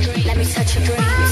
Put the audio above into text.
dream. Let me touch your dream.